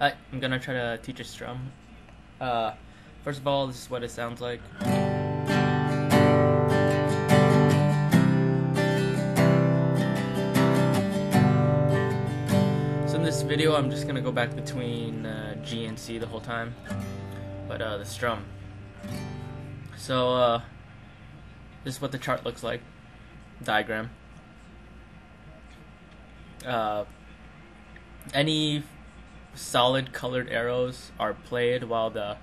I'm gonna try to teach a strum. Uh, first of all, this is what it sounds like. So in this video, I'm just gonna go back between uh, G and C the whole time, but uh, the strum. So uh, this is what the chart looks like, diagram. Uh, any solid colored arrows are played while the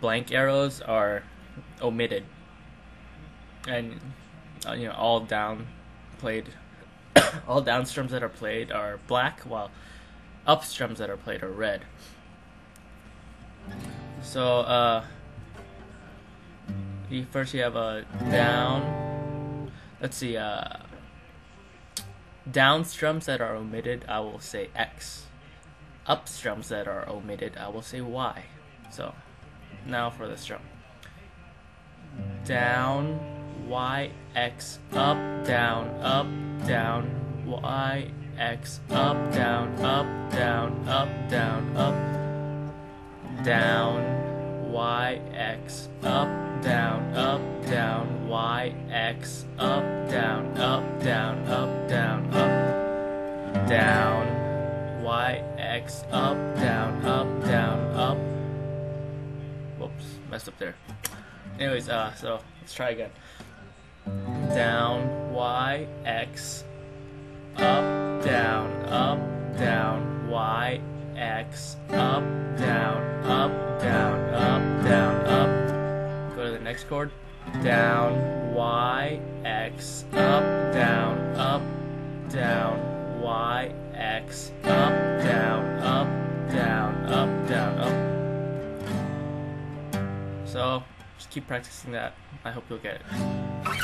blank arrows are omitted. And uh, you know all down played all down strums that are played are black while up strums that are played are red. So uh you first you have a down let's see uh down strums that are omitted I will say X up strums that are omitted, I will say Y. So, now for the strum. Down, Y, X, up, down, up, down, Y, X, up, down, up, down, up, down, up, down, Y, X, up, down, up, down, Y, X, up, down, up, down, up, down, up, down, Y, X, up, down, up, down, up. Whoops, messed up there. Anyways, uh, so let's try again. Down, Y, X, up, down, up, down, Y, X, up, down, up, down, up, down, up. Go to the next chord. Down, Y, X, up, down, up, down, Y, X, up, So just keep practicing that. I hope you'll get it.